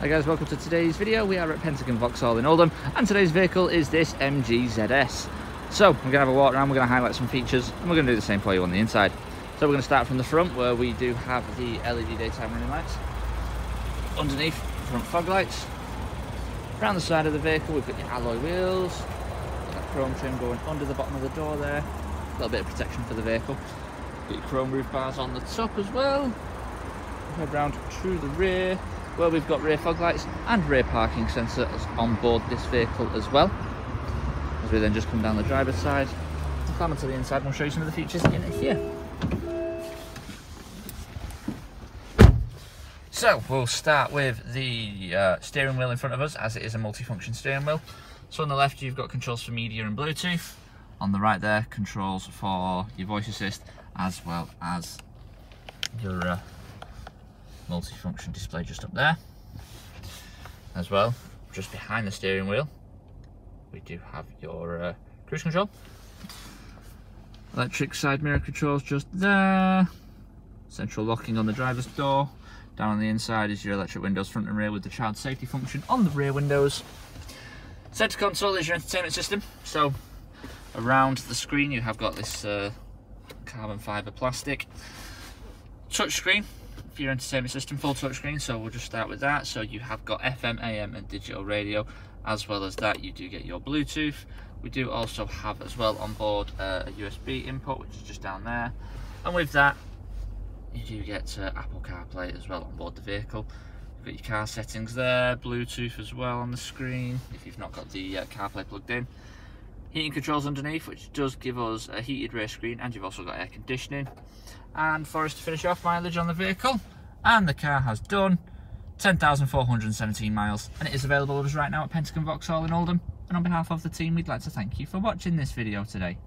Hi guys, welcome to today's video. We are at Pentagon Vauxhall in Oldham and today's vehicle is this MG ZS. So we're going to have a walk around, we're going to highlight some features and we're going to do the same for you on the inside. So we're going to start from the front where we do have the LED daytime running lights. Underneath, front fog lights. Around the side of the vehicle we've got your alloy wheels, that chrome trim going under the bottom of the door there. A little bit of protection for the vehicle. Got your chrome roof bars on the top as well. Head round to the rear where we've got rear fog lights and rear parking sensors on board this vehicle as well. As we then just come down the driver's side and climb onto the inside and we'll show you some of the features in it here. So we'll start with the uh, steering wheel in front of us as it is a multifunction steering wheel. So on the left you've got controls for media and Bluetooth. On the right there controls for your voice assist as well as your uh, multi-function display just up there. As well just behind the steering wheel we do have your uh, cruise control. Electric side mirror controls just there. Central locking on the driver's door. Down on the inside is your electric windows front and rear with the child safety function on the rear windows. Center console is your entertainment system. So around the screen you have got this uh, carbon fiber plastic. Touch screen for your entertainment system, full touchscreen, so we'll just start with that. So you have got FM, AM and digital radio, as well as that you do get your Bluetooth. We do also have as well on board uh, a USB input, which is just down there. And with that, you do get uh, Apple CarPlay as well on board the vehicle. You've got your car settings there, Bluetooth as well on the screen, if you've not got the uh, CarPlay plugged in. Heating controls underneath, which does give us a heated rear screen, and you've also got air conditioning. And for us to finish off mileage on the vehicle. And the car has done 10,417 miles and it is available with us right now at Pentagon Vauxhall in Oldham. And on behalf of the team we'd like to thank you for watching this video today.